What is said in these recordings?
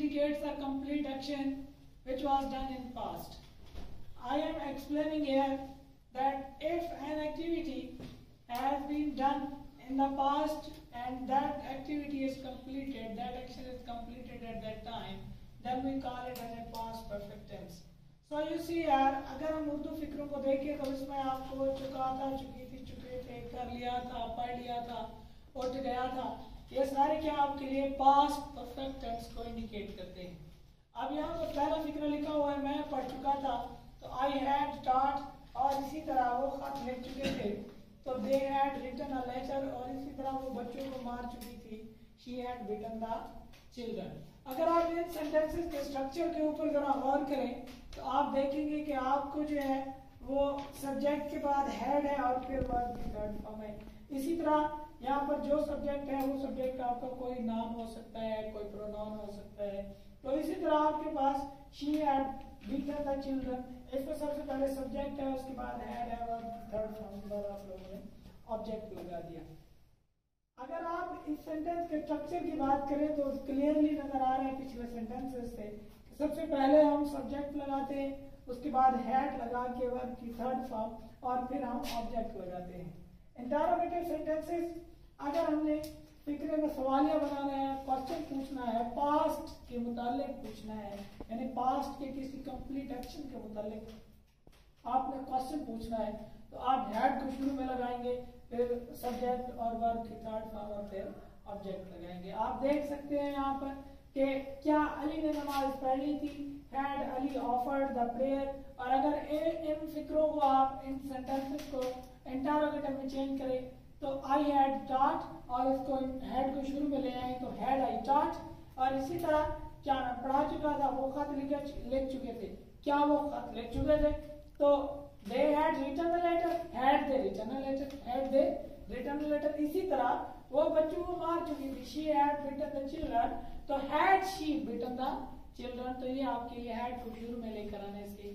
indicates a complete action which was done in past. I am explaining here that if an activity has been done in the past and that activity is completed, that action is completed at that time, then we call it as a past perfect tense. So you see यार अगर हम उर्दू फिक्रों को देखें तो इसमें आपको चुका था चुकी थी चुके थे कर लिया था पढ़ लिया था उठ गया था ये सारे क्या आपके लिए पास्ट परफेक्ट टेंस को इंडिकेट करते हैं? अब यहाँ पर पहला फ़िक्र लिखा हुआ है, मैं पढ़ चुका था तो आई हैड स्टार्ट और इसी तरह वो खत लिख चुके थे। तो they had written a letter और इसी तरह वो बच्चों को मार चुकी थी। She had beaten the children अगर आप इन सेंटेंसेस के स्ट्रक्चर के ऊपर जरा गौर करें तो आप देखेंगे कि आपको जो है वो सब्जेक्ट के बाद हेड है और फिर वर्ब की थर्ड फॉर्म है इसी तरह यहाँ पर जो सब्जेक्ट है, वो सब्जेक्ट आपका कोई नाम हो सकता है, कोई प्रोनाउन हो सकता है। तो इसी तरह आपके पास she had beaten the children इसमें सबसे पहले सब्जेक्ट है, उसके बाद हेड है और थर्ड फॉर्म पर आप लोगों ने ऑब्जेक्ट लगा दिया। अगर आप इस सेंटेंस के स्ट्रक्चर की बात करें तो क्लियरली नज़र आ रहा है पिछले सेंटेंसेस से। सबसे पहले हम सब्जेक्ट लगाते हैं, उसके बाद हेड लगा के वर्ब की थर्ड फॉर्म और फिर हम ऑब्जेक्ट लगाते हैं। इंटरोगेटिव सेंटेंसेस अगर हमने फिक्रे में सवालिया बनाना है क्वेश्चन पूछना है पास्ट के मुतालिक पूछना है, यानी पास्ट के किसी कंप्लीट एक्शन के मुतालिक आपने क्वेश्चन पूछना है तो आप हेड को शुरू में लगाएँगे, फिर सब्जेक्ट और वर्ब की थर्ड फॉर्म और फिर ऑब्जेक्ट लगाएँगे। आप देख सकते हैं यहाँ पर कि क्या अली ने नमाज़ पढ़ ली थी? Had Ali offered the prayer और अगर ए, इन फिक्रों को आप इन सेंटेंसेस को इंटरोगेटिव में चेंज करें तो आई हैड टॉट और इसको हैड को शुरू में ले आए तो हैड आई टॉट और इसी तरह क्या मैं पढ़ा चुका था? वो खत लिख लिख चुके थे। क्या वो खत लिख चुके थे? तो they had written the letter had they written the letter had they written the letter इसी तरह, वो बच्चों को मार चुकी थी she had beaten the children तो had she beaten the children तो ये आपके ये हैड को शुरू में लेकर आने से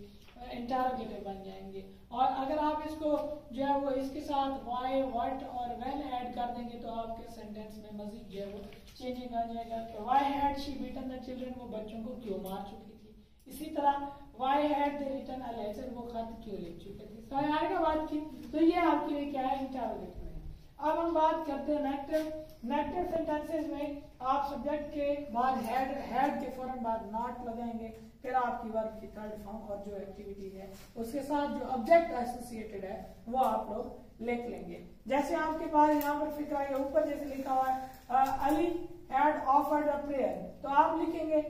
इंटरोगेटिव बन जाएँगे। और अगर आप इसको जो है वो इसके साथ वाई व्हाट और वेन ऐड कर देंगे तो आपके सेंटेंस में मजीद जो है वो चेंजिंग आ जाएगा कि why had she beaten the children वो बच्चों को क्यों मार चुकी थी। इसी तरह why had they written a letter वो खत क्यों लिख चुके थे। तो आएगा बात की तो ये आपके लिए क्या है? इंटरोगेटिव अब हम बात करते हैं नेगेटिव नेगेटिव सेंटेंसेस में आप सब्जेक्ट के बाद हेड हेड के फ़ौरन बाद नॉट लगाएँगे, फिर आपकी वर्ब की थर्ड फॉर्म और जो एक्टिविटी है, उसके साथ जो ऑब्जेक्ट एसोसिएटेड है, वो आप लोग लिख लेंगे। जैसे आपके पास यहाँ पर फ़िक्र ऊपर जैसे लिखा हुआ है Ali had offered a prayer तो आप लिखेंगे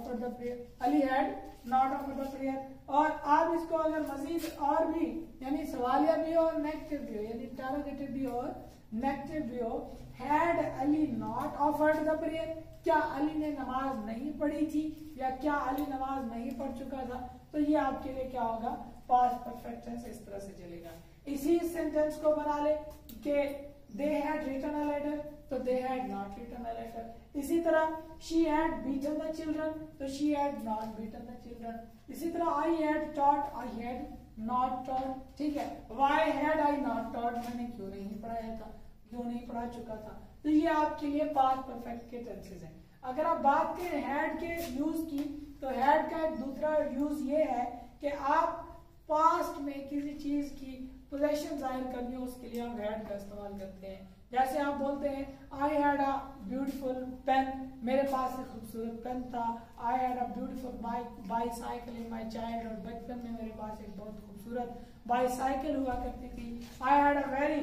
offered the prayer Ali had not offered the prayer और आप इसको अगर मजीद और भी, यानी सवालिया भी हो और नेगेटिव भी हो, यानी इंटरोगेटिव भी हो नेगेटिव भी हो had Ali not offered the prayer क्या अली ने नमाज़ नहीं पढ़ी थी? या क्या अली नमाज़ नहीं पढ़ चुका था? तो ये आपके लिए क्या होगा? पास परफेक्ट इस तरह से चलेगा। इसी सेंटेंस को बना ले कि they had written a letter तो they had not written a letter इसी तरह she had beaten the children तो she had not beaten the children इसी तरह I had taught I had not taught ठीक है? Why had I not taught मैंने क्यों नहीं पढ़ाया था? क्यों नहीं पढ़ा चुका था? तो ये आपके लिए पास्ट परफेक्ट के टेंसेस हैं। अगर आप बात करें हैड के यूज़ की तो हैड का दूसरा यूज़ ये है कि आप पास्ट में किसी चीज़ पोजेशन ज़ाहिर करनी हो, उसके लिए हम हैड का इस्तेमाल करते हैं। जैसे आप बोलते हैं I had a beautiful pen मेरे पास एक खूबसूरत पेन था। I had a beautiful bike bicycle in my child और बचपन में मेरे पास एक बहुत खूबसूरत बाईसाइकिल हुआ करती थी। I had a very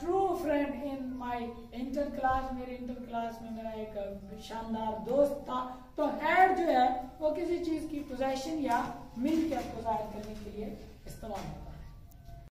true friend in my inter class मेरे इंटर क्लास में मेरा एक शानदार दोस्त था। तो हैड जो है, वो किसी चीज़ की पोजेशन या मिल के आपको ज़ाहिर करने के लिए इस्तेमाल होता है।